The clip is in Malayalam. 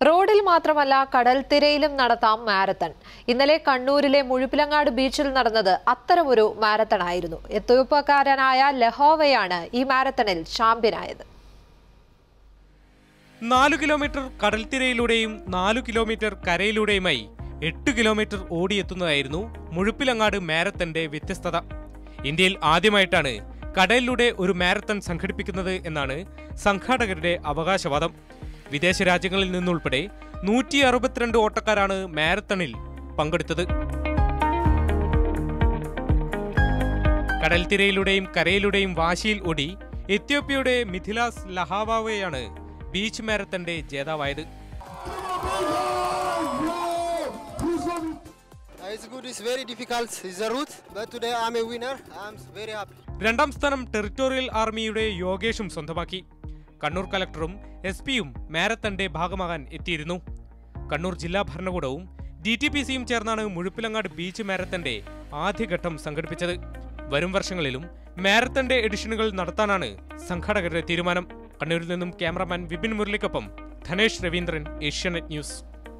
റോഡിൽ മാത്രമല്ല കടൽത്തിരയിലും നടത്താം മാരത്തൺ. ഇന്നലെ കണ്ണൂരിലെ മുഴുപ്പിലങ്ങാട് ബീച്ചിൽ നടന്നത് അത്തരമൊരു മാരത്തൺ ആയിരുന്നു എത്യോപ്യക്കാരനായ ലഹോവയാണ് ഈ മാരത്തണിൽ ചാമ്പ്യനായത്. നാലു കിലോമീറ്റർ കടൽത്തിരയിലൂടെയും നാലു കിലോമീറ്റർ കരയിലൂടെയുമായി എട്ട് കിലോമീറ്റർ ഓടിയെത്തുന്നതായിരുന്നു മുഴുപ്പിലങ്ങാട് മാരത്തന്റെ വ്യത്യസ്തത. ഇന്ത്യയിൽ ആദ്യമായിട്ടാണ് കടലിലൂടെ ഒരു മാരത്തൺ സംഘടിപ്പിക്കുന്നത് എന്നാണ് സംഘാടകരുടെ അവകാശവാദം. വിദേശ രാജ്യങ്ങളിൽ നിന്നുൾപ്പെടെ നൂറ്റി അറുപത്തിരണ്ട് ഓട്ടക്കാരാണ് മാരത്തണിൽ പങ്കെടുത്തത് കടൽത്തിരയിലൂടെയും കരയിലൂടെയും വാശിയിൽ ഓടി എത്യോപ്യയുടെ മിഥിലാസ് ലഹാവാവയാണ് ബീച്ച് മാരത്തന്റെ ജേതാവായത് It's good. It's very difficult. It's a route, but today I'm a winner. I'm very happy. രണ്ടാം സ്ഥാനം ടെറിറ്റോറിയൽ ആർമിയുടെ യോഗേഷും സ്വന്തമാക്കി കണ്ണൂർ കലക്ടറും എസ് പിയും മാരത്തന്റെ ഭാഗമാകാൻ എത്തിയിരുന്നു. കണ്ണൂർ ജില്ലാ ഭരണകൂടവും ഡി ടി പി സിയും ചേർന്നാണ് മുഴുപ്പിലങ്ങാട് ബീച്ച് മാരത്തന്റെ ആദ്യഘട്ടം സംഘടിപ്പിച്ചത്. വരും വർഷങ്ങളിലും മാരത്തന്റെ എഡിഷനുകൾ നടത്താനാണ് സംഘാടകരുടെ തീരുമാനം. കണ്ണൂരിൽ നിന്നും ക്യാമറാമാൻ വിപിൻ മുരളിക്കൊപ്പം ധനേഷ് രവീന്ദ്രൻ ഏഷ്യാനെറ്റ് ന്യൂസ്.